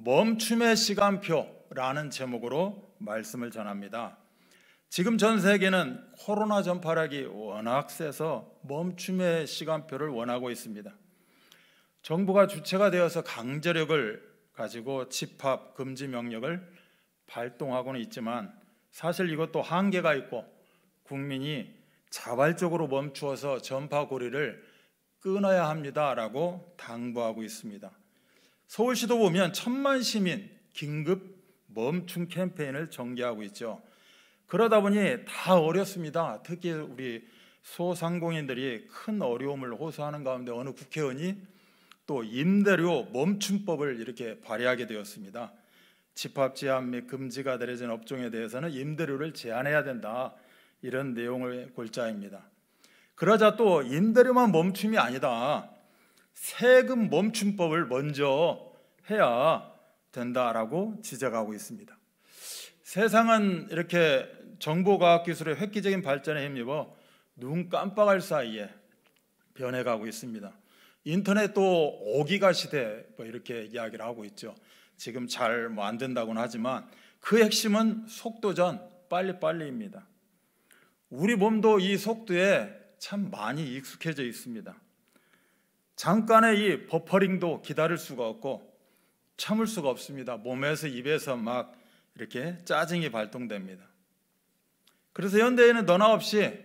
멈춤의 시간표라는 제목으로 말씀을 전합니다. 지금 전 세계는 코로나 전파력이 워낙 세서 멈춤의 시간표를 원하고 있습니다. 정부가 주체가 되어서 강제력을 가지고 집합 금지 명령을 발동하고는 있지만 사실 이것도 한계가 있고 국민이 자발적으로 멈추어서 전파 고리를 끊어야 합니다라고 당부하고 있습니다. 서울시도 보면 천만 시민 긴급 멈춤 캠페인을 전개하고 있죠. 그러다 보니 다 어렵습니다. 특히 우리 소상공인들이 큰 어려움을 호소하는 가운데 어느 국회의원이 또 임대료 멈춤법을 이렇게 발의하게 되었습니다. 집합 제한 및 금지가 내려진 업종에 대해서는 임대료를 제한해야 된다. 이런 내용을 골자입니다. 그러자 또 임대료만 멈춤이 아니다. 세금 멈춤법을 먼저 해야 된다라고 지적하고 있습니다. 세상은 이렇게 정보과학기술의 획기적인 발전에 힘입어 눈 깜빡할 사이에 변해가고 있습니다. 인터넷도 5기가 시대 뭐 이렇게 이야기를 하고 있죠. 지금 잘 뭐 안 된다고는 하지만 그 핵심은 속도전 빨리빨리입니다. 우리 몸도 이 속도에 참 많이 익숙해져 있습니다. 잠깐의 이 버퍼링도 기다릴 수가 없고 참을 수가 없습니다. 몸에서 입에서 막 이렇게 짜증이 발동됩니다. 그래서 현대에는 너나 없이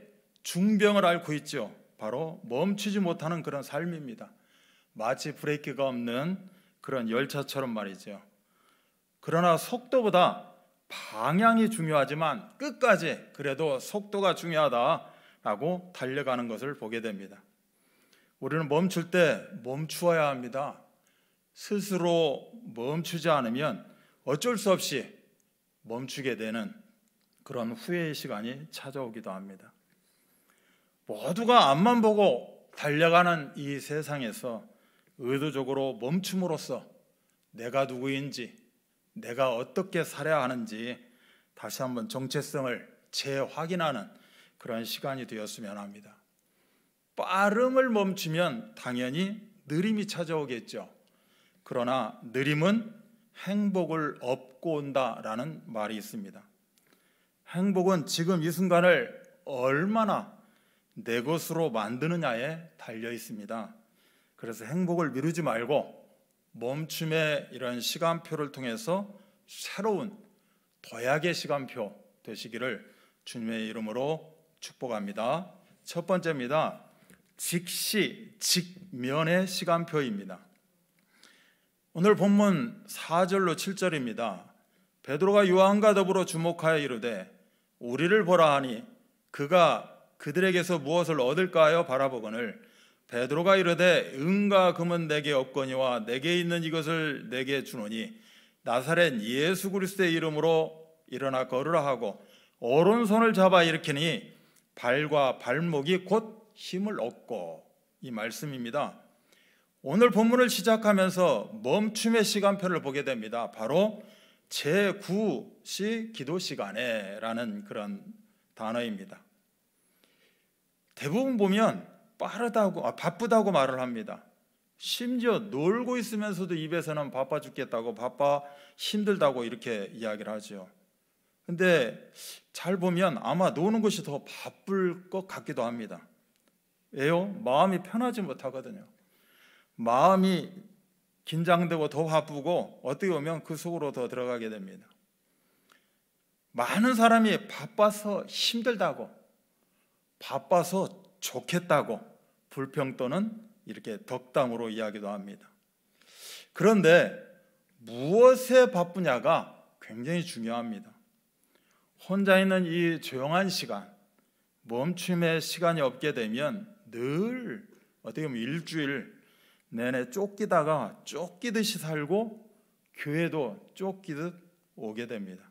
중병을 앓고 있죠. 바로 멈추지 못하는 그런 삶입니다. 마치 브레이크가 없는 그런 열차처럼 말이죠. 그러나 속도보다 방향이 중요하지만 끝까지 그래도 속도가 중요하다라고 달려가는 것을 보게 됩니다. 우리는 멈출 때 멈추어야 합니다. 스스로 멈추지 않으면 어쩔 수 없이 멈추게 되는 그런 후회의 시간이 찾아오기도 합니다. 모두가 앞만 보고 달려가는 이 세상에서 의도적으로 멈춤으로써 내가 누구인지, 내가 어떻게 살아야 하는지 다시 한번 정체성을 재확인하는 그런 시간이 되었으면 합니다. 빠름을 멈추면 당연히 느림이 찾아오겠죠. 그러나 느림은 행복을 업고 온다라는 말이 있습니다. 행복은 지금 이 순간을 얼마나 내 것으로 만드느냐에 달려 있습니다. 그래서 행복을 미루지 말고 멈춤의 이런 시간표를 통해서 새로운 도약의 시간표 되시기를 주님의 이름으로 축복합니다. 첫 번째입니다. 직시, 직면의 시간표입니다. 오늘 본문 4절로 7절입니다. 베드로가 요한과 더불어 주목하여 이르되 우리를 보라 하니 그가 그들에게서 무엇을 얻을까 하여 바라보거늘 베드로가 이르되 은과 금은 내게 없거니와 내게 있는 이것을 내게 주노니 나사렛 예수 그리스도의 이름으로 일어나 걸으라 하고 오른손을 잡아 일으키니 발과 발목이 곧 힘을 얻고 이 말씀입니다. 오늘 본문을 시작하면서 멈춤의 시간표를 보게 됩니다. 바로 제9시 기도 시간에라는 그런 단어입니다. 대부분 보면 빠르다고 아, 바쁘다고 말을 합니다. 심지어 놀고 있으면서도 입에서는 바빠 죽겠다고 바빠 힘들다고 이렇게 이야기를 하죠. 근데 잘 보면 아마 노는 것이 더 바쁠 것 같기도 합니다. 왜요? 마음이 편하지 못하거든요. 마음이 긴장되고 더 바쁘고 어떻게 보면 그 속으로 더 들어가게 됩니다. 많은 사람이 바빠서 힘들다고, 바빠서 좋겠다고 불평 또는 이렇게 덕담으로 이야기도 합니다. 그런데 무엇에 바쁘냐가 굉장히 중요합니다. 혼자 있는 이 조용한 시간, 멈춤의 시간이 없게 되면 늘 어떻게 보면 일주일 내내 쫓기다가 쫓기듯이 살고 교회도 쫓기듯 오게 됩니다.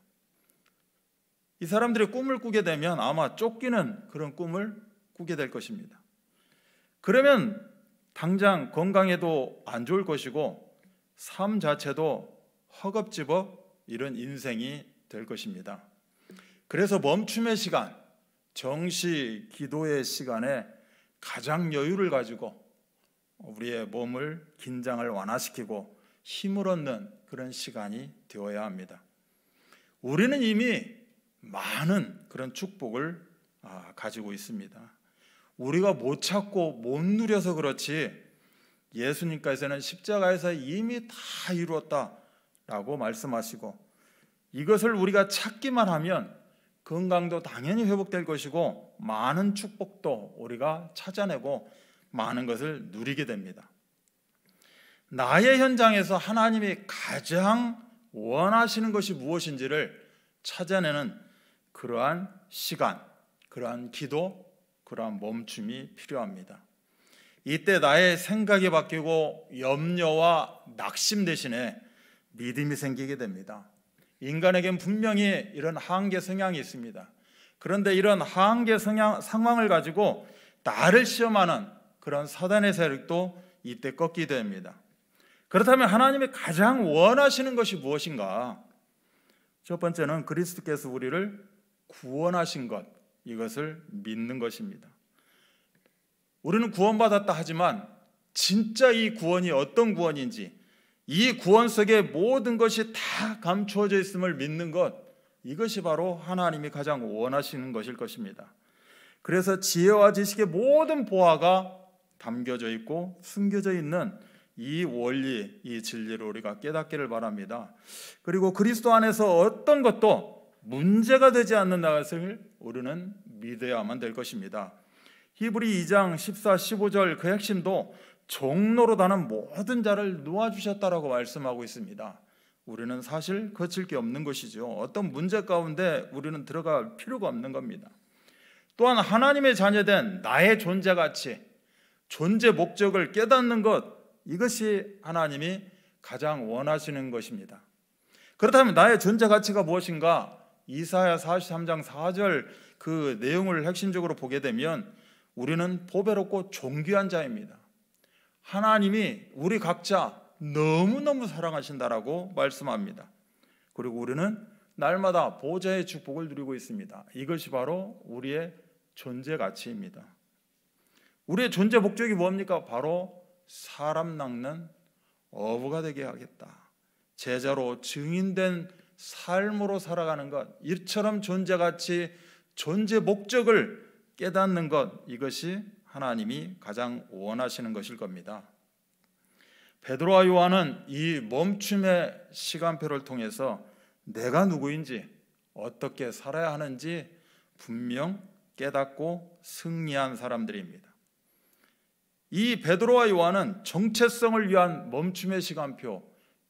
이 사람들이 꿈을 꾸게 되면 아마 쫓기는 그런 꿈을 꾸게 될 것입니다. 그러면 당장 건강에도 안 좋을 것이고 삶 자체도 허겁지겁 이런 인생이 될 것입니다. 그래서 멈춤의 시간, 정시 기도의 시간에 가장 여유를 가지고 우리의 몸을 긴장을 완화시키고 힘을 얻는 그런 시간이 되어야 합니다. 우리는 이미 많은 그런 축복을 아, 가지고 있습니다. 우리가 못 찾고 못 누려서 그렇지 예수님께서는 십자가에서 이미 다 이루었다라고 말씀하시고 이것을 우리가 찾기만 하면 건강도 당연히 회복될 것이고 많은 축복도 우리가 찾아내고 많은 것을 누리게 됩니다. 나의 현장에서 하나님이 가장 원하시는 것이 무엇인지를 찾아내는 그러한 시간, 그러한 기도, 그러한 멈춤이 필요합니다. 이때 나의 생각이 바뀌고 염려와 낙심 대신에 믿음이 생기게 됩니다. 인간에겐 분명히 이런 한계 성향이 있습니다. 그런데 이런 한계 성향, 상황을 가지고 나를 시험하는 그런 사단의 세력도 이때 꺾이게 됩니다. 그렇다면 하나님이 가장 원하시는 것이 무엇인가? 첫 번째는 그리스도께서 우리를 구원하신 것, 이것을 믿는 것입니다. 우리는 구원받았다 하지만 진짜 이 구원이 어떤 구원인지 이 구원 속에 모든 것이 다 감추어져 있음을 믿는 것 이것이 바로 하나님이 가장 원하시는 것일 것입니다. 그래서 지혜와 지식의 모든 보화가 담겨져 있고 숨겨져 있는 이 원리, 이 진리를 우리가 깨닫기를 바랍니다. 그리고 그리스도 안에서 어떤 것도 문제가 되지 않는 것을 우리는 믿어야만 될 것입니다. 히브리 2장 14, 15절 그 핵심도 종로로 다는 모든 자를 놓아주셨다라고 말씀하고 있습니다. 우리는 사실 거칠 게 없는 것이죠. 어떤 문제 가운데 우리는 들어갈 필요가 없는 겁니다. 또한 하나님의 자녀된 나의 존재 가치, 존재 목적을 깨닫는 것, 이것이 하나님이 가장 원하시는 것입니다. 그렇다면 나의 존재 가치가 무엇인가? 이사야 43장 4절 그 내용을 핵심적으로 보게 되면 우리는 보배롭고 존귀한 자입니다. 하나님이 우리 각자 너무너무 사랑하신다라고 말씀합니다. 그리고 우리는 날마다 보좌의 축복을 누리고 있습니다. 이것이 바로 우리의 존재 가치입니다. 우리의 존재 목적이 뭡니까? 바로 사람 낚는 어부가 되게 하겠다. 제자로 증인된 삶으로 살아가는 것, 이처럼 존재 가치, 존재 목적을 깨닫는 것, 이것이 하나님이 가장 원하시는 것일 겁니다. 베드로와 요한은 이 멈춤의 시간표를 통해서 내가 누구인지 어떻게 살아야 하는지 분명 깨닫고 승리한 사람들입니다. 이 베드로와 요한은 정체성을 위한 멈춤의 시간표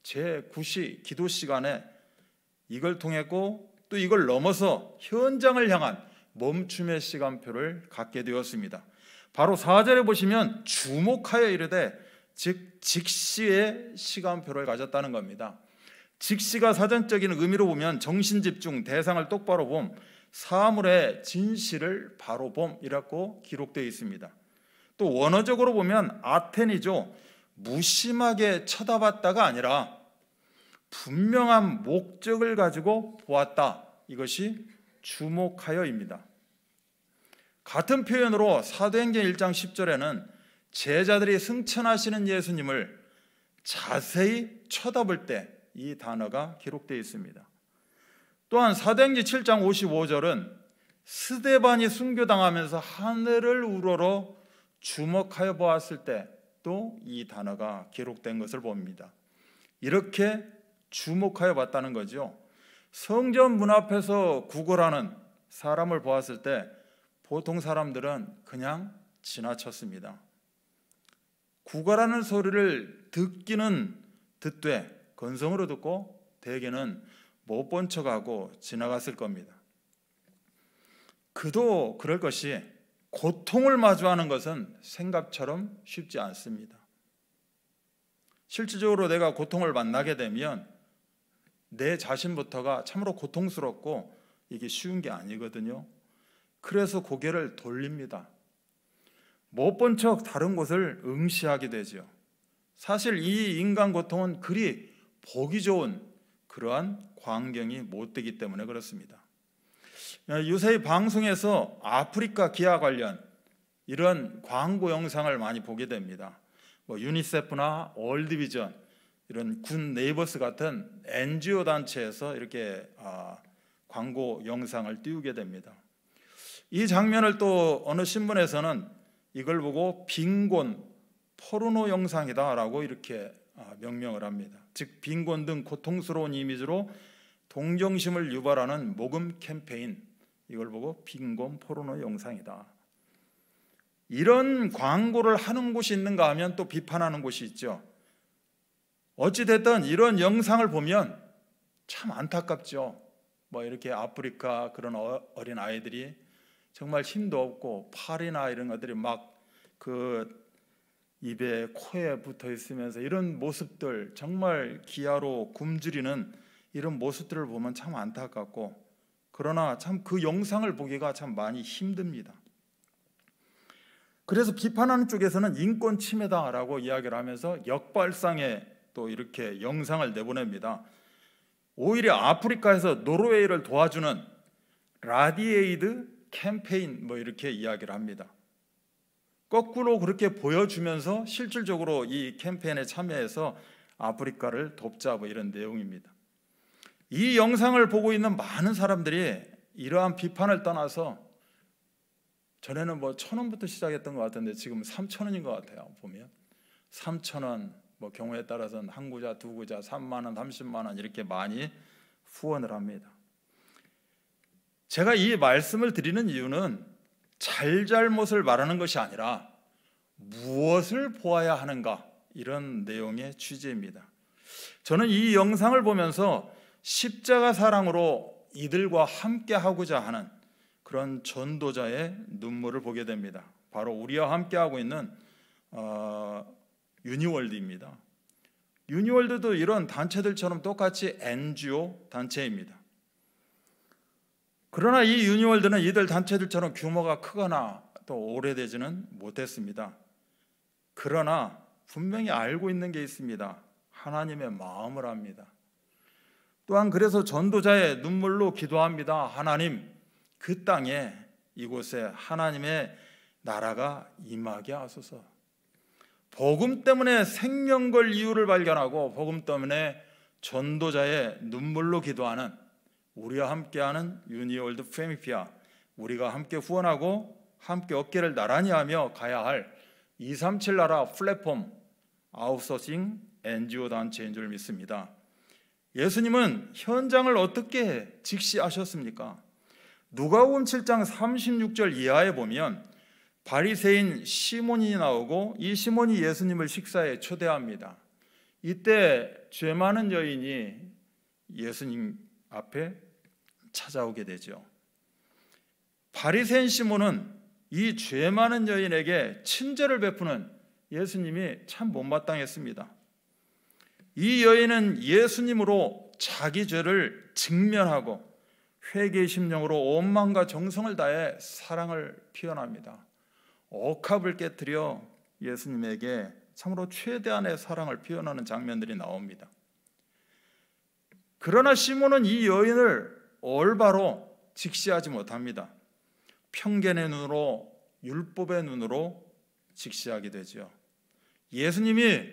제9시 기도 시간에 이걸 통했고 또 이걸 넘어서 현장을 향한 멈춤의 시간표를 갖게 되었습니다. 바로 4절에 보시면 주목하여 이르되 즉 직시의 시간표를 가졌다는 겁니다. 직시가 사전적인 의미로 보면 정신 집중, 대상을 똑바로 봄, 사물의 진실을 바로 봄이라고 기록되어 있습니다. 또 원어적으로 보면 아텐이죠. 무심하게 쳐다봤다가 아니라 분명한 목적을 가지고 보았다. 이것이 주목하여입니다. 같은 표현으로 사도행전 1장 10절에는 제자들이 승천하시는 예수님을 자세히 쳐다볼 때 이 단어가 기록되어 있습니다. 또한 사도행전 7장 55절은 스데반이 순교당하면서 하늘을 우러러 주목하여 보았을 때 또 이 단어가 기록된 것을 봅니다. 이렇게 주목하여 봤다는 거죠. 성전 문 앞에서 구걸하는 사람을 보았을 때 보통 사람들은 그냥 지나쳤습니다. 구걸하는 소리를 듣기는 듣되 건성으로 듣고 대개는 못 본 척하고 지나갔을 겁니다. 그도 그럴 것이 고통을 마주하는 것은 생각처럼 쉽지 않습니다. 실질적으로 내가 고통을 만나게 되면 내 자신부터가 참으로 고통스럽고 이게 쉬운 게 아니거든요. 그래서 고개를 돌립니다. 못 본 척 다른 곳을 응시하게 되죠. 사실 이 인간 고통은 그리 보기 좋은 그러한 광경이 못 되기 때문에 그렇습니다. 요새 방송에서 아프리카 기아 관련 이런 광고 영상을 많이 보게 됩니다. 뭐 유니세프나 월드비전 이런 군 네이버스 같은 NGO 단체에서 이렇게 아, 광고 영상을 띄우게 됩니다. 이 장면을 또 어느 신문에서는 이걸 보고 빈곤 포르노 영상이다라고 이렇게 아, 명명을 합니다. 즉 빈곤 등 고통스러운 이미지로 동정심을 유발하는 모금 캠페인 이걸 보고 빈곤 포르노 영상이다. 이런 광고를 하는 곳이 있는가 하면 또 비판하는 곳이 있죠. 어찌 됐든 이런 영상을 보면 참 안타깝죠. 뭐 이렇게 아프리카 그런 어, 어린 아이들이 정말 힘도 없고 팔이나 이런 것들이 막 그 입에 코에 붙어 있으면서 이런 모습들 정말 기아로 굶주리는 이런 모습들을 보면 참 안타깝고 그러나 참 그 영상을 보기가 참 많이 힘듭니다. 그래서 비판하는 쪽에서는 인권 침해다라고 이야기를 하면서 역발상에 또 이렇게 영상을 내보냅니다. 오히려 아프리카에서 노르웨이를 도와주는 Radi-Aid 캠페인 뭐 이렇게 이야기를 합니다. 거꾸로 그렇게 보여주면서 실질적으로 이 캠페인에 참여해서 아프리카를 돕자 뭐 이런 내용입니다. 이 영상을 보고 있는 많은 사람들이 이러한 비판을 떠나서 전에는 뭐 천 원부터 시작했던 것 같은데 지금 삼천 원인 것 같아요. 보면 삼천 원, 뭐 경우에 따라서는 한 구자, 두 구자, 3만 원, 30만 원 이렇게 많이 후원을 합니다. 제가 이 말씀을 드리는 이유는 잘잘못을 말하는 것이 아니라 무엇을 보아야 하는가 이런 내용의 취지입니다. 저는 이 영상을 보면서 십자가 사랑으로 이들과 함께 하고자 하는 그런 전도자의 눈물을 보게 됩니다. 바로 우리와 함께 하고 있는 어, 유니월드입니다. 유니월드도 이런 단체들처럼 똑같이 NGO 단체입니다. 그러나 이 유니월드는 이들 단체들처럼 규모가 크거나 또 오래되지는 못했습니다. 그러나 분명히 알고 있는 게 있습니다. 하나님의 마음을 압니다. 또한 그래서 전도자의 눈물로 기도합니다. 하나님, 그 땅에 이곳에 하나님의 나라가 임하게 하소서. 복음 때문에 생명 걸 이유를 발견하고 복음 때문에 전도자의 눈물로 기도하는 우리와 함께하는 유니월드 페미피아 우리가 함께 후원하고 함께 어깨를 나란히 하며 가야 할 237 나라 플랫폼 아웃소싱 NGO 단체인 줄 믿습니다. 예수님은 현장을 어떻게 직시하셨습니까? 누가복음 7장 36절 이하에 보면 바리새인 시몬이 나오고 이 시몬이 예수님을 식사에 초대합니다. 이때 죄 많은 여인이 예수님 앞에 찾아오게 되죠. 바리새인 시몬은 이 죄 많은 여인에게 친절을 베푸는 예수님이 참 못마땅했습니다. 이 여인은 예수님으로 자기 죄를 직면하고 회개 심령으로 온 마음과 정성을 다해 사랑을 표현합니다. 억합을 깨뜨려 예수님에게 참으로 최대한의 사랑을 표현하는 장면들이 나옵니다. 그러나 시몬은 이 여인을 올바로 직시하지 못합니다. 편견의 눈으로 율법의 눈으로 직시하게 되죠. 예수님이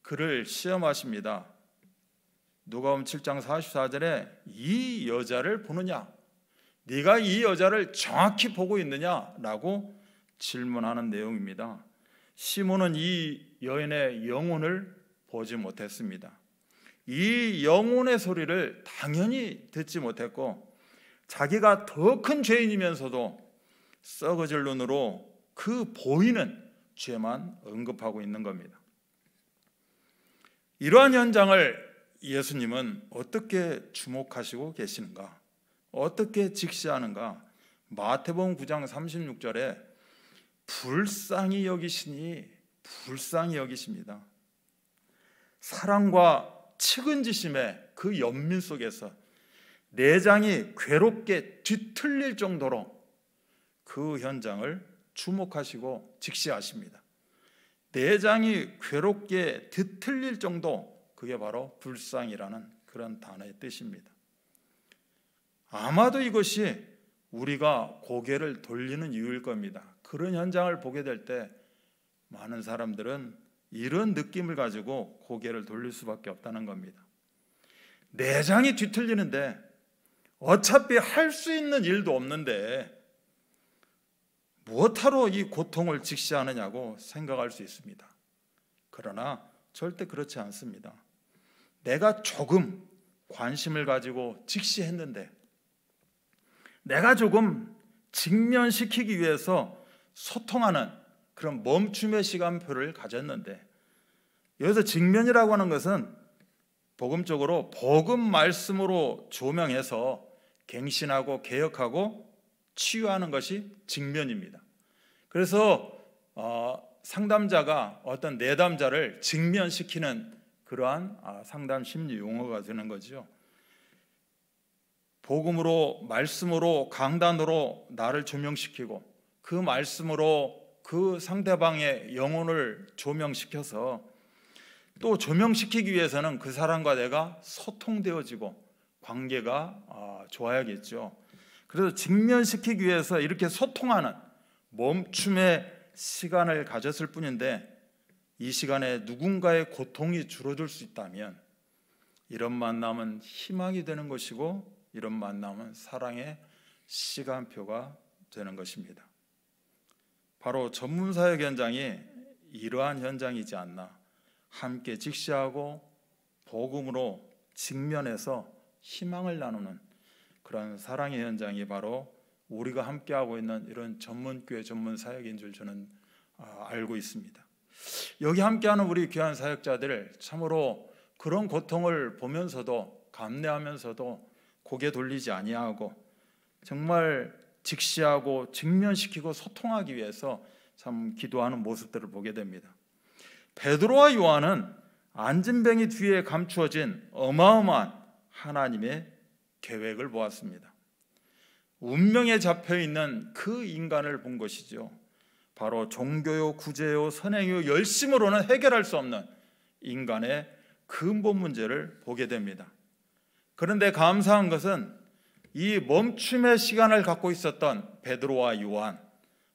그를 시험하십니다. 누가음 7장 44절에 이 여자를 보느냐? 네가 이 여자를 정확히 보고 있느냐라고 질문하는 내용입니다. 시몬은 이 여인의 영혼을 보지 못했습니다. 이 영혼의 소리를 당연히 듣지 못했고 자기가 더 큰 죄인이면서도 썩어질 눈으로 그 보이는 죄만 언급하고 있는 겁니다. 이러한 현장을 예수님은 어떻게 주목하시고 계시는가? 어떻게 직시하는가? 마태복음 9장 36절에 불쌍히 여기시니 불쌍히 여기십니다. 사랑과 측은지심의 그 연민 속에서 내장이 괴롭게 뒤틀릴 정도로 그 현장을 주목하시고 직시하십니다. 내장이 괴롭게 뒤틀릴 정도 그게 바로 불쌍이라는 그런 단어의 뜻입니다. 아마도 이것이 우리가 고개를 돌리는 이유일 겁니다. 그런 현장을 보게 될 때 많은 사람들은 이런 느낌을 가지고 고개를 돌릴 수밖에 없다는 겁니다. 내장이 뒤틀리는데 어차피 할 수 있는 일도 없는데 무엇하러 이 고통을 직시하느냐고 생각할 수 있습니다. 그러나 절대 그렇지 않습니다. 내가 조금 관심을 가지고 직시했는데 내가 조금 직면시키기 위해서 소통하는 그런 멈춤의 시간표를 가졌는데 여기서 직면이라고 하는 것은 복음적으로 복음 말씀으로 조명해서 갱신하고 개혁하고 치유하는 것이 직면입니다. 그래서 어, 상담자가 어떤 내담자를 직면시키는 그러한 아, 상담 심리 용어가 되는 거죠. 복음으로 말씀으로 강단으로 나를 조명시키고 그 말씀으로 그 상대방의 영혼을 조명시켜서 또 조명시키기 위해서는 그 사람과 내가 소통되어지고 관계가 아, 좋아야겠죠. 그래서 직면시키기 위해서 이렇게 소통하는 멈춤의 시간을 가졌을 뿐인데 이 시간에 누군가의 고통이 줄어들 수 있다면 이런 만남은 희망이 되는 것이고 이런 만남은 사랑의 시간표가 되는 것입니다. 바로 전문 사역 현장이 이러한 현장이지 않나. 함께 직시하고 복음으로 직면해서 희망을 나누는 그런 사랑의 현장이 바로 우리가 함께하고 있는 이런 전문교회 전문 사역인 줄 저는 아, 알고 있습니다. 여기 함께하는 우리 귀한 사역자들 참으로 그런 고통을 보면서도 감내하면서도 고개 돌리지 아니하고 정말 직시하고 직면시키고 소통하기 위해서 참 기도하는 모습들을 보게 됩니다. 베드로와 요한은 안진뱅이 뒤에 감추어진 어마어마한 하나님의 계획을 보았습니다. 운명에 잡혀 있는 그 인간을 본 것이죠. 바로 종교요, 구제요, 선행요 열심으로는 해결할 수 없는 인간의 근본 문제를 보게 됩니다. 그런데 감사한 것은 이 멈춤의 시간을 갖고 있었던 베드로와 요한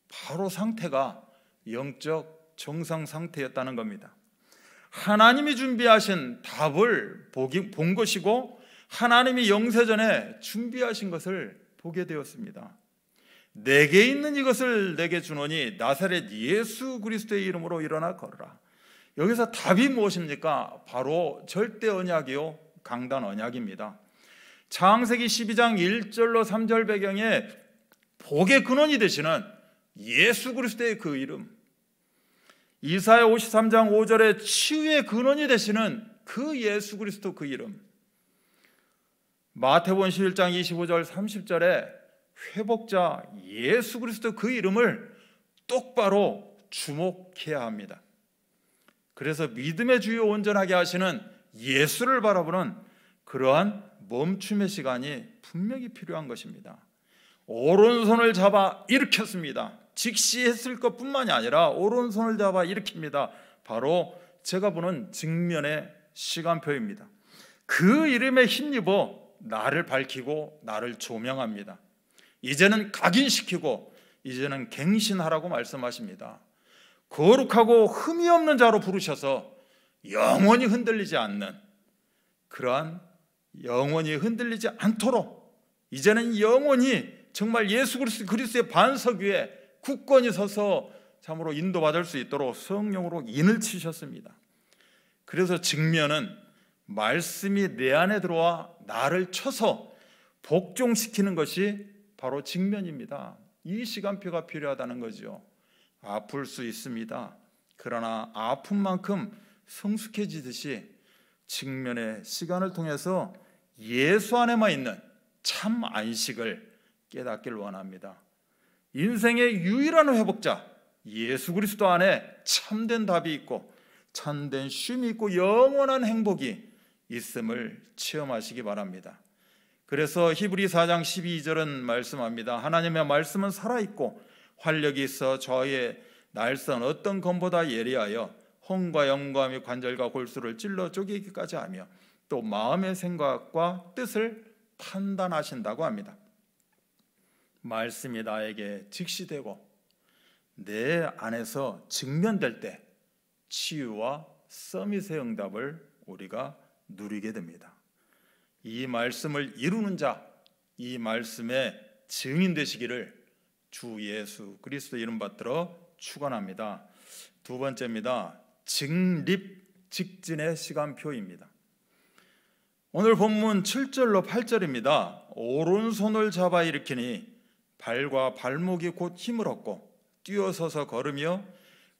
바로 상태가 영적 정상 상태였다는 겁니다. 하나님이 준비하신 답을 보기, 본 것이고 하나님이 영세전에 준비하신 것을 보게 되었습니다. 내게 있는 이것을 내게 주노니 나사렛 예수 그리스도의 이름으로 일어나 걸어라. 여기서 답이 무엇입니까? 바로 절대 언약이요 강단 언약입니다. 창세기 12장 1절로 3절 배경에 복의 근원이 되시는 예수 그리스도의 그 이름. 이사야 53장 5절에 치유의 근원이 되시는 그 예수 그리스도 그 이름. 마태복음 11장 25절 30절에 회복자 예수 그리스도 그 이름을 똑바로 주목해야 합니다. 그래서 믿음의 주요 온전하게 하시는 예수를 바라보는 그러한 멈춤의 시간이 분명히 필요한 것입니다. 오른손을 잡아 일으켰습니다. 직시했을 것뿐만이 아니라 오른손을 잡아 일으킵니다. 바로 제가 보는 직면의 시간표입니다. 그 이름에 힘입어 나를 밝히고 나를 조명합니다. 이제는 각인시키고 이제는 갱신하라고 말씀하십니다. 거룩하고 흠이 없는 자로 부르셔서 영원히 흔들리지 않는 그러한 영원히 흔들리지 않도록 이제는 영원히 정말 예수 그리스도의 반석 위에 굳건히 서서 참으로 인도받을 수 있도록 성령으로 인을 치셨습니다. 그래서 직면은 말씀이 내 안에 들어와 나를 쳐서 복종시키는 것이 바로 직면입니다. 이 시간표가 필요하다는 거죠. 아플 수 있습니다. 그러나 아픈 만큼 성숙해지듯이 직면의 시간을 통해서 예수 안에만 있는 참 안식을 깨닫기를 원합니다. 인생의 유일한 회복자 예수 그리스도 안에 참된 답이 있고 참된 쉼이 있고 영원한 행복이 있음을 체험하시기 바랍니다. 그래서 히브리 4장 12절은 말씀합니다. 하나님의 말씀은 살아 있고 활력이 있어 저의 날선 어떤 검보다 예리하여 혼과 영과 관절과 골수를 찔러 쪼개기까지 하며 또 마음의 생각과 뜻을 판단하신다고 합니다. 말씀이 나에게 직시되고 내 안에서 직면될 때 치유와 서밋의 응답을 우리가 누리게 됩니다. 이 말씀을 이루는 자, 이 말씀의 증인 되시기를 주 예수 그리스도 이름 받들어 축원합니다. 두 번째입니다. 직립 직진의 시간표입니다. 오늘 본문 7절로 8절입니다. 오른손을 잡아 일으키니 발과 발목이 곧 힘을 얻고 뛰어서서 걸으며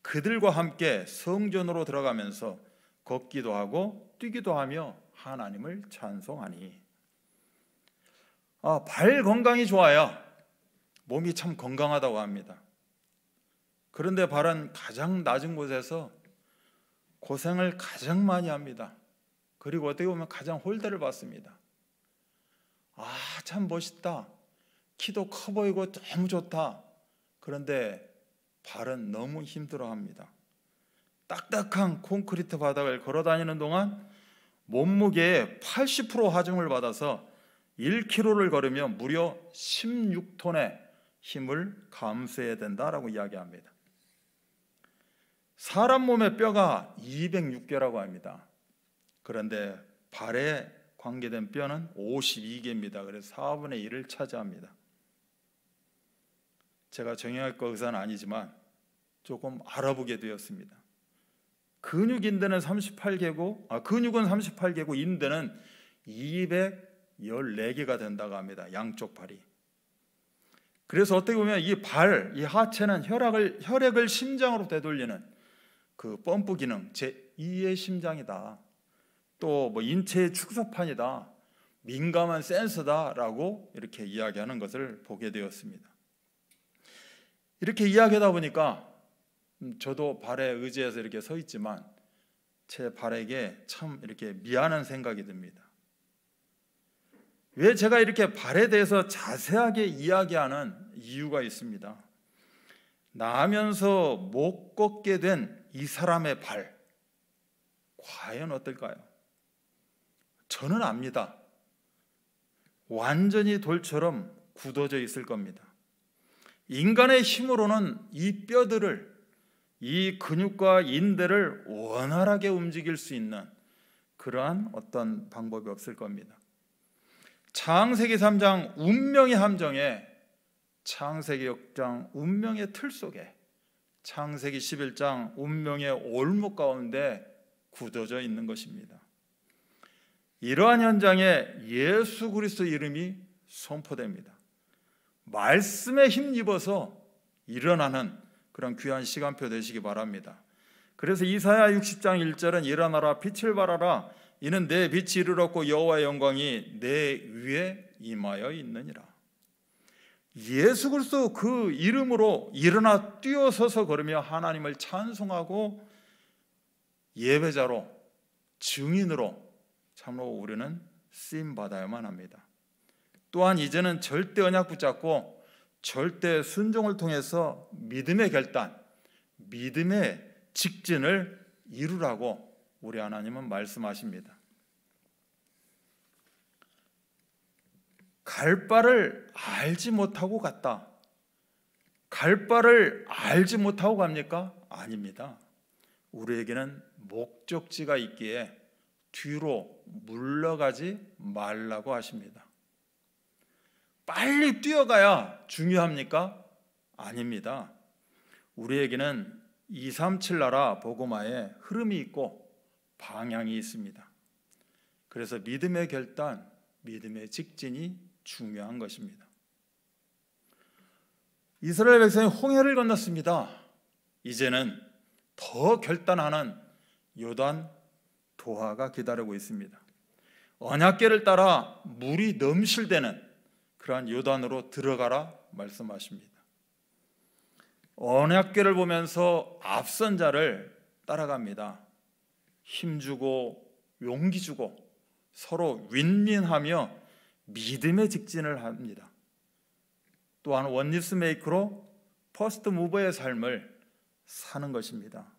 그들과 함께 성전으로 들어가면서 걷기도 하고 뛰기도 하며 하나님을 찬송하니 아, 발 건강이 좋아야 몸이 참 건강하다고 합니다. 그런데 발은 가장 낮은 곳에서 고생을 가장 많이 합니다. 그리고 어떻게 보면 가장 홀대를 받습니다. 아, 참 멋있다. 키도 커 보이고 너무 좋다. 그런데 발은 너무 힘들어 합니다. 딱딱한 콘크리트 바닥을 걸어 다니는 동안 몸무게의 80% 하중을 받아서 1km를 걸으면 무려 16톤의 힘을 감수해야 된다라고 이야기합니다. 사람 몸의 뼈가 206개라고 합니다. 그런데 발에 관계된 뼈는 52개입니다. 그래서 4분의 1을 차지합니다. 제가 정형외과 의사는 아니지만 조금 알아보게 되었습니다. 근육 인대는 38개고 아 근육은 38개고 인대는 214개가 된다고 합니다. 양쪽 발이. 그래서 어떻게 보면 이 발, 이 하체는 혈액을 혈액을 심장으로 되돌리는 그 펌프 기능 제 2의 심장이다. 또 뭐 인체의 축소판이다. 민감한 센서다라고 이렇게 이야기하는 것을 보게 되었습니다. 이렇게 이야기하다 보니까 음, 저도 발에 의지해서 이렇게 서 있지만 제 발에게 참 이렇게 미안한 생각이 듭니다. 왜 제가 이렇게 발에 대해서 자세하게 이야기하는 이유가 있습니다. 나면서 못 걷게 된 이 사람의 발, 과연 어떨까요? 저는 압니다. 완전히 돌처럼 굳어져 있을 겁니다. 인간의 힘으로는 이 뼈들을, 이 근육과 인대를 원활하게 움직일 수 있는 그러한 어떤 방법이 없을 겁니다. 창세기 3장 운명의 함정에 창세기 6장 운명의 틀 속에 창세기 11장 운명의 올목 가운데 굳어져 있는 것입니다. 이러한 현장에 예수 그리스도 이름이 선포됩니다. 말씀에 힘입어서 일어나는 그런 귀한 시간표 되시기 바랍니다. 그래서 이사야 60장 1절은 일어나라 빛을 발하라 이는 내 빛이 이르렀고 여호와의 영광이 내 위에 임하여 있느니라. 예수 그리스도 그 이름으로 일어나 뛰어서서 걸으며 하나님을 찬송하고 예배자로 증인으로 참으로 우리는 쓰임 받아야만 합니다. 또한 이제는 절대 언약 붙잡고 절대 순종을 통해서 믿음의 결단, 믿음의 직진을 이루라고 우리 하나님은 말씀하십니다. 갈 바를 알지 못하고 갔다. 갈 바를 알지 못하고 갑니까? 아닙니다. 우리에게는 목적지가 있기에 뒤로 물러가지 말라고 하십니다. 빨리 뛰어가야 중요합니까? 아닙니다. 우리에게는 237 나라 복음화에 흐름이 있고 방향이 있습니다. 그래서 믿음의 결단, 믿음의 직진이 중요한 것입니다. 이스라엘 백성이 홍해를 건넜습니다. 이제는 더 결단하는 요단 도하가 기다리고 있습니다. 언약계를 따라 물이 넘실대는 그러한 요단으로 들어가라 말씀하십니다. 언약계를 보면서 앞선 자를 따라갑니다. 힘주고 용기 주고 서로 윈윈하며 믿음의 직진을 합니다. 또한 oneness maker로 first mover의 삶을 사는 것입니다.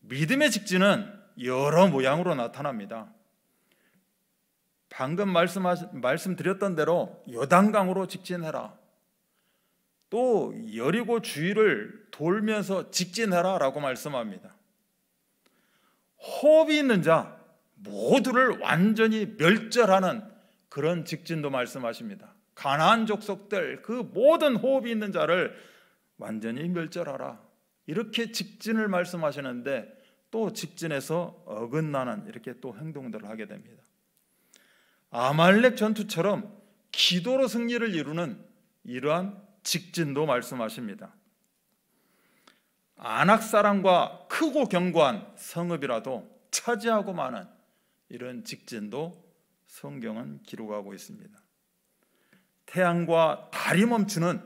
믿음의 직진은 여러 모양으로 나타납니다. 방금 말씀하, 말씀드렸던 대로 요단강으로 직진해라. 또 여리고 주위를 돌면서 직진해라라고 말씀합니다. 호흡이 있는 자 모두를 완전히 멸절하는 그런 직진도 말씀하십니다. 가나안 족속들 그 모든 호흡이 있는 자를 완전히 멸절하라. 이렇게 직진을 말씀하시는데 또 직진에서 어긋나는 이렇게 또 행동들을 하게 됩니다. 아말렉 전투처럼 기도로 승리를 이루는 이러한 직진도 말씀하십니다. 안악 사람과 크고 견고한 성읍이라도 차지하고 마는 이런 직진도 성경은 기록하고 있습니다. 태양과 달이 멈추는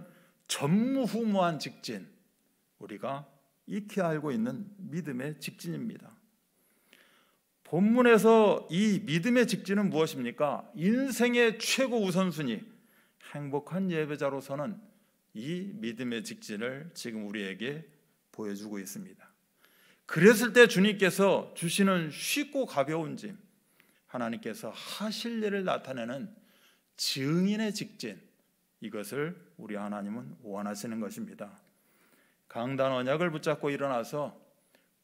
전무후무한 직진, 우리가 익히 알고 있는 믿음의 직진입니다. 본문에서 이 믿음의 직진은 무엇입니까? 인생의 최고 우선순위, 행복한 예배자로서는 이 믿음의 직진을 지금 우리에게 보여주고 있습니다. 그랬을 때 주님께서 주시는 쉽고 가벼운 짐, 하나님께서 하실 일을 나타내는 증인의 직진, 이것을 우리 하나님은 원하시는 것입니다. 강단 언약을 붙잡고 일어나서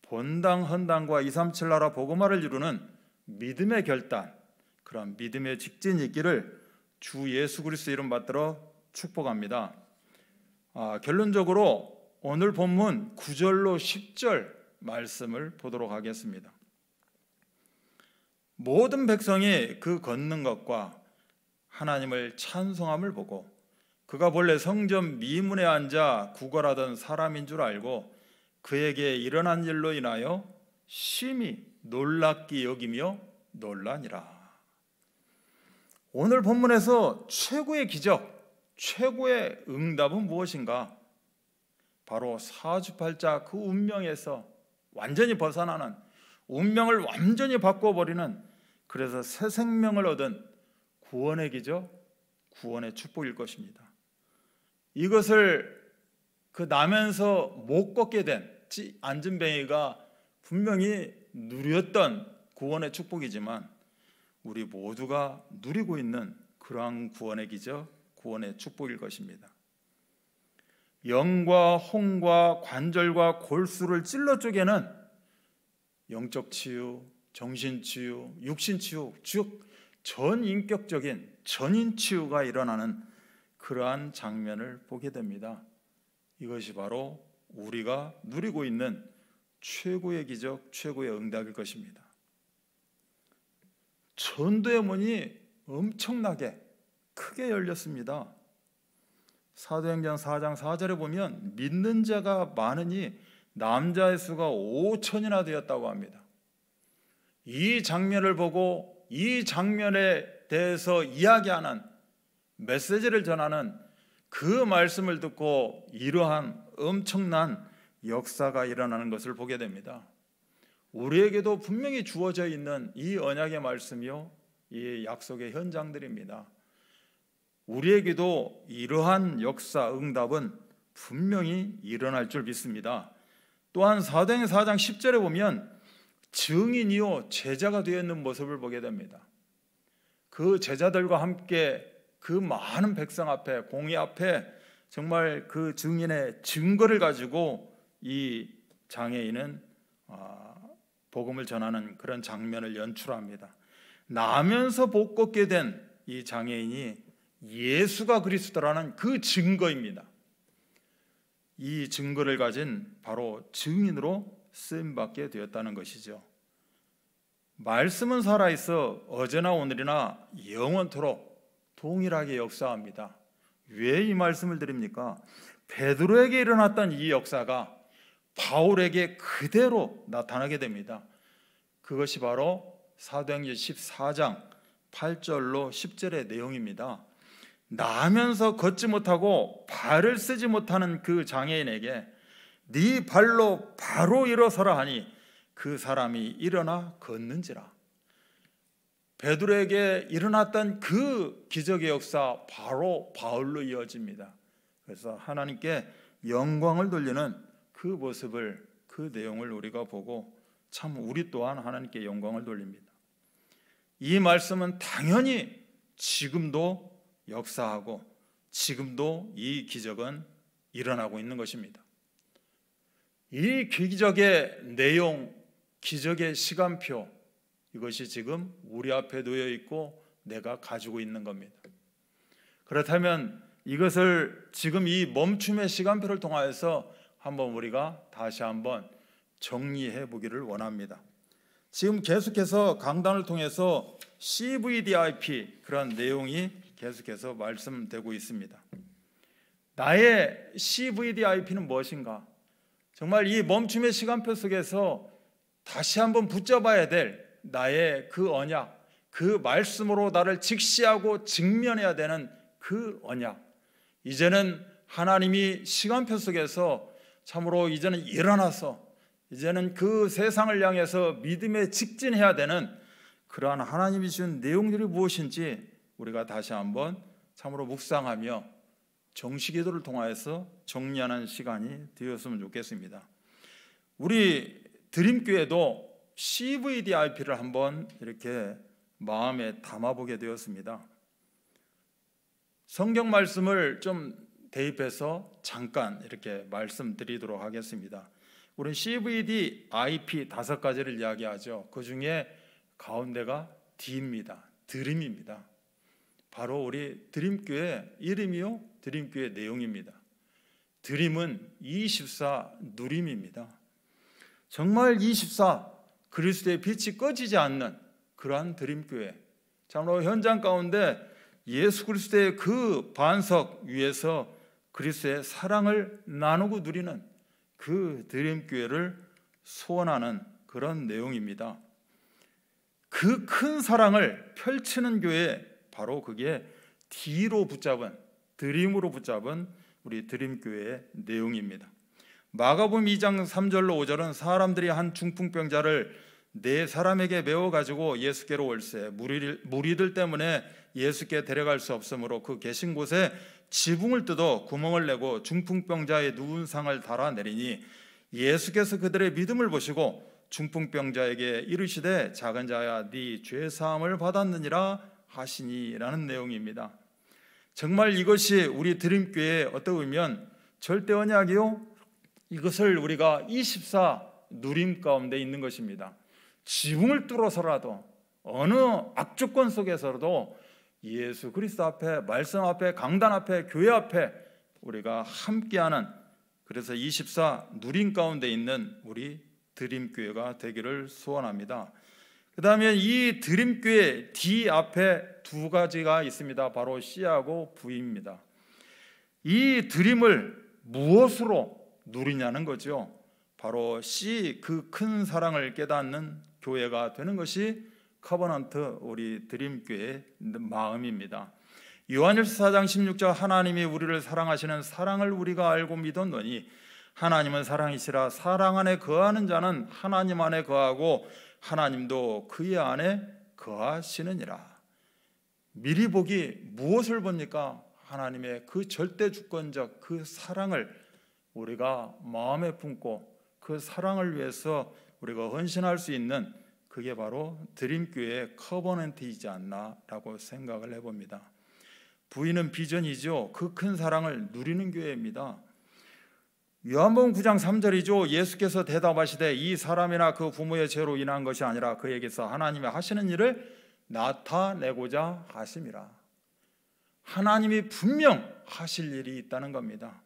본당 헌당과 237 나라 복음화를 이루는 믿음의 결단, 그런 믿음의 직진이 있기를 주 예수 그리스도 이름 받들어 축복합니다. 아, 결론적으로 오늘 본문 9절로 10절 말씀을 보도록 하겠습니다. 모든 백성이 그 걷는 것과 하나님을 찬송함을 보고 그가 본래 성전 미문에 앉아 구걸하던 사람인 줄 알고 그에게 일어난 일로 인하여 심히 놀랍게 여기며 놀라니라. 오늘 본문에서 최고의 기적, 최고의 응답은 무엇인가? 바로 사주팔자 그 운명에서 완전히 벗어나는 운명을 완전히 바꿔버리는 그래서 새 생명을 얻은 구원의 기적, 구원의 축복일 것입니다. 이것을 그 나면서 못 걷게 된 안전뱅이가 분명히 누렸던 구원의 축복이지만 우리 모두가 누리고 있는 그러한 구원의 기적, 구원의 축복일 것입니다. 영과 홍과 관절과 골수를 찔러 쪼개는 영적 치유, 정신 치유, 육신 치유, 즉 전인격적인 전인 치유가 일어나는 그러한 장면을 보게 됩니다. 이것이 바로 우리가 누리고 있는 최고의 기적, 최고의 응답일 것입니다. 전도의 문이 엄청나게 크게 열렸습니다. 사도행전 4장 4절에 보면 믿는 자가 많으니 남자의 수가 5천이나 되었다고 합니다. 이 장면을 보고 이 장면에 대해서 이야기하는 메시지를 전하는 그 말씀을 듣고 이러한 엄청난 역사가 일어나는 것을 보게 됩니다. 우리에게도 분명히 주어져 있는 이 언약의 말씀이요, 이 약속의 현장들입니다. 우리에게도 이러한 역사 응답은 분명히 일어날 줄 믿습니다. 또한 사도행 4장 10절에 보면 증인이요 제자가 되어 있는 모습을 보게 됩니다. 그 제자들과 함께 그 많은 백성 앞에 공의 앞에 정말 그 증인의 증거를 가지고 이 장애인은 아, 복음을 전하는 그런 장면을 연출합니다. 나면서 복 걷게 된 이 장애인이 예수가 그리스도라는 그 증거입니다. 이 증거를 가진 바로 증인으로 쓰임 받게 되었다는 것이죠. 말씀은 살아 있어 어제나 오늘이나 영원토록 동일하게 역사합니다. 왜 이 말씀을 드립니까? 베드로에게 일어났던 이 역사가 바울에게 그대로 나타나게 됩니다. 그것이 바로 사도행전 14장 8절로 10절의 내용입니다. 나면서 걷지 못하고 발을 쓰지 못하는 그 장애인에게 네 발로 바로 일어서라 하니 그 사람이 일어나 걷는지라. 베드로에게 일어났던 그 기적의 역사 바로 바울로 이어집니다. 그래서 하나님께 영광을 돌리는 그 모습을 그 내용을 우리가 보고 참 우리 또한 하나님께 영광을 돌립니다. 이 말씀은 당연히 지금도 역사하고 지금도 이 기적은 일어나고 있는 것입니다. 이 기적의 내용, 기적의 시간표 이것이 지금 우리 앞에 놓여 있고 내가 가지고 있는 겁니다. 그렇다면 이것을 지금 이 멈춤의 시간표를 통하여서 한번 우리가 다시 한번 정리해 보기를 원합니다. 지금 계속해서 강단을 통해서 CVDIP 그런 내용이 계속해서 말씀되고 있습니다. 나의 CVDIP는 무엇인가? 정말 이 멈춤의 시간표 속에서 다시 한번 붙잡아야 될 나의 그 언약, 그 말씀으로 나를 직시하고 직면해야 되는 그 언약. 이제는 하나님이 시간표 속에서 참으로 이제는 일어나서 이제는 그 세상을 향해서 믿음에 직진해야 되는 그러한 하나님이 주신 내용들이 무엇인지 우리가 다시 한번 참으로 묵상하며 정식기도를 통하여서 정리하는 시간이 되었으면 좋겠습니다. 우리 드림교회도 CVDIP를 한번 이렇게 마음에 담아보게 되었습니다. 성경 말씀을 좀 대입해서 잠깐 이렇게 말씀드리도록 하겠습니다. 우리는 CVD, IP 다섯 가지를 이야기하죠. 그 중에 가운데가 D입니다. 드림입니다. 바로 우리 드림교회 이름이요. 드림교회 내용입니다. 드림은 24 누림입니다. 정말 24 그리스도의 빛이 꺼지지 않는 그러한 드림교회. 참으로 현장 가운데 예수 그리스도의 그 반석 위에서 그리스도의 사랑을 나누고 누리는 그 드림교회를 소원하는 그런 내용입니다. 그 큰 사랑을 펼치는 교회 바로 그게 D로 붙잡은 드림으로 붙잡은 우리 드림교회의 내용입니다. 마가복음 2장 3절로 5절은 사람들이 한 중풍병자를 네 사람에게 메워 가지고 예수께로 올세 무리들 때문에 예수께 데려갈 수 없으므로 그 계신 곳에 지붕을 뜯어 구멍을 내고 중풍병자의 누운 상을 달아 내리니 예수께서 그들의 믿음을 보시고 중풍병자에게 이르시되 작은 자야 네 죄 사함을 받았느니라 하시니라는 내용입니다. 정말 이것이 우리 드림교회 보면 절대 언약이요. 이것을 우리가 24 누림 가운데 있는 것입니다. 지붕을 뚫어서라도 어느 악조건 속에서도 예수 그리스도 앞에 말씀 앞에 강단 앞에 교회 앞에 우리가 함께하는 그래서 24 누림 가운데 있는 우리 드림 교회가 되기를 소원합니다. 그 다음에 이 드림 교회 D 앞에 두 가지가 있습니다. 바로 C하고 V입니다. 이 dream을 무엇으로 누리냐는 거죠. 바로 C 그 큰 사랑을 깨닫는 교회가 되는 것이 covenant 우리 드림교회의 마음입니다. 요한일서 4장 16절 하나님이 우리를 사랑하시는 사랑을 우리가 알고 믿었노니 하나님은 사랑이시라 사랑 안에 거하는 자는 하나님 안에 거하고 하나님도 그의 안에 거하시느니라. 미리 보기 무엇을 봅니까? 하나님의 그 절대 주권적 그 사랑을 우리가 마음에 품고 그 사랑을 위해서 우리가 헌신할 수 있는 그게 바로 드림교회의 커버넌트이지 않나라고 생각을 해봅니다. 부인은 비전이죠. 그 큰 사랑을 누리는 교회입니다. 요한복음 9장 3절이죠. 예수께서 대답하시되 이 사람이나 그 부모의 죄로 인한 것이 아니라 그에게서 하나님이 하시는 일을 나타내고자 하심이라. 하나님이 분명 하실 일이 있다는 겁니다.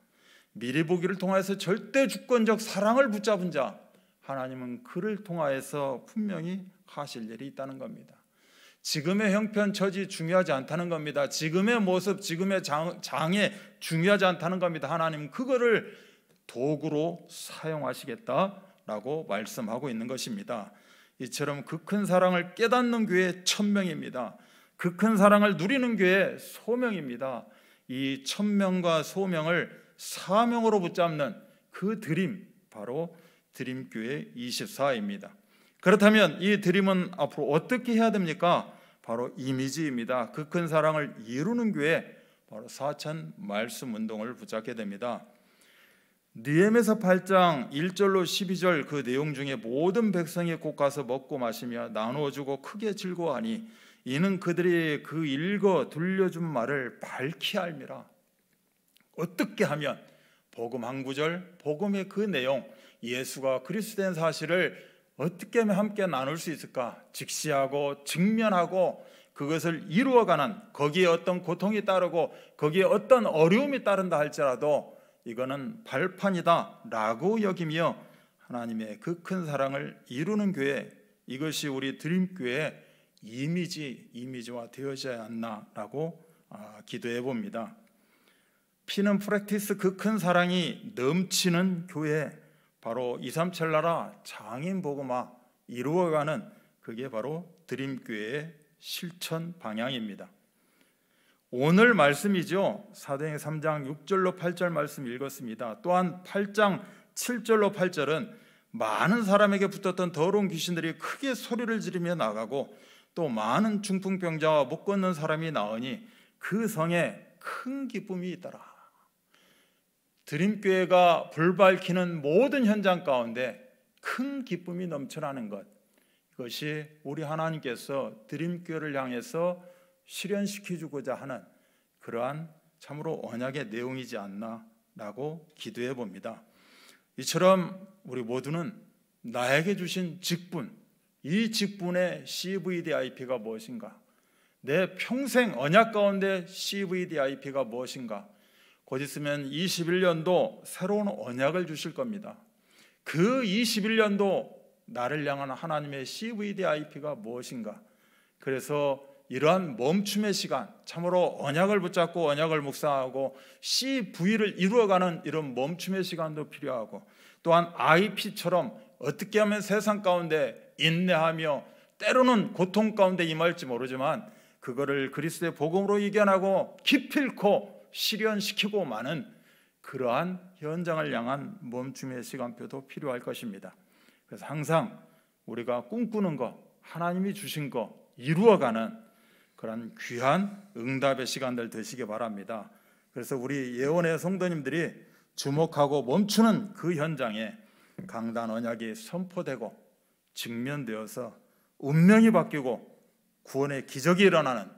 미리 보기를 통하여서 절대 주권적 사랑을 붙잡은 자 하나님은 그를 통하여서 분명히 하실 일이 있다는 겁니다. 지금의 형편 처지 중요하지 않다는 겁니다. 지금의 모습, 지금의 장, 장애 중요하지 않다는 겁니다. 하나님 그거를 도구로 사용하시겠다라고 말씀하고 있는 것입니다. 이처럼 그 큰 사랑을 깨닫는 교회 천명입니다. 그 큰 사랑을 누리는 교회 소명입니다. 이 천명과 소명을 사명으로 붙잡는 그 드림 바로 드림교회 24입니다. 그렇다면 이 드림은 앞으로 어떻게 해야 됩니까? 바로 이미지입니다. 그 큰 사랑을 이루는 교회 바로 사천 말씀 운동을 붙잡게 됩니다. 느헤미서 8장 1절로 12절 그 내용 중에 모든 백성이 곧 가서 먹고 마시며 나누어 주고 크게 즐거워하니 이는 그들이 그 읽어 들려준 말을 밝히 알미라. 어떻게 하면 복음 한 구절, 복음의 그 내용, 예수가 그리스도된 사실을 어떻게 하면 함께 나눌 수 있을까? 직시하고 직면하고 그것을 이루어가는 거기에 어떤 고통이 따르고 거기에 어떤 어려움이 따른다 할지라도 이거는 발판이다라고 여기며 하나님의 그 큰 사랑을 이루는 교회 이것이 우리 드림 교회 이미지 이미지화 되어져야 한다라고 아, 기도해 봅니다. 피는 프랙티스 그 큰 사랑이 넘치는 교회 바로 237 나라 장인 복음화 이루어가는 그게 바로 드림교회의 실천 방향입니다. 오늘 말씀이죠. 사도행 3장 6절로 8절 말씀 읽었습니다. 또한 8장 7절로 8절은 많은 사람에게 붙었던 더러운 귀신들이 크게 소리를 지르며 나가고 또 많은 중풍병자와 못 걷는 사람이 나으니 그 성에 큰 기쁨이 있더라. 드림교회가 불밝히는 모든 현장 가운데 큰 기쁨이 넘쳐나는 것. 이것이 우리 하나님께서 드림교회를 향해서 실현시켜 주고자 하는 그러한 참으로 언약의 내용이지 않나라고 기도해 봅니다. 이처럼 우리 모두는 나에게 주신 직분, 이 직분의 CVDIP가 무엇인가? 내 평생 언약 가운데 CVDIP가 무엇인가? 곧 있으면 21년도 새로운 언약을 주실 겁니다. 그 21년도 나를 향한 하나님의 CVDIP가 무엇인가? 그래서 이러한 멈춤의 시간, 참으로 언약을 붙잡고 언약을 묵상하고 CV를 이루어가는 이런 멈춤의 시간도 필요하고 또한 IP처럼 어떻게 하면 세상 가운데 인내하며 때로는 고통 가운데 임할지 모르지만 그거를 그리스도의 복음으로 이겨나고 기필코 실현시키고 많은 그러한 현장을 향한 멈춤의 시간표도 필요할 것입니다. 그래서 항상 우리가 꿈꾸는 것, 하나님이 주신 것 이루어가는 그런 귀한 응답의 시간들 되시기 바랍니다. 그래서 우리 예원의 성도님들이 주목하고 멈추는 그 현장에 강단 언약이 선포되고 직면되어서 운명이 바뀌고 구원의 기적이 일어나는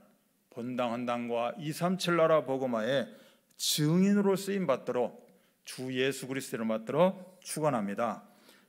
본당 헌당과 237 나라 복음화의 증인으로 쓰임 받도록 주 예수 그리스도를 받들어 축원합니다.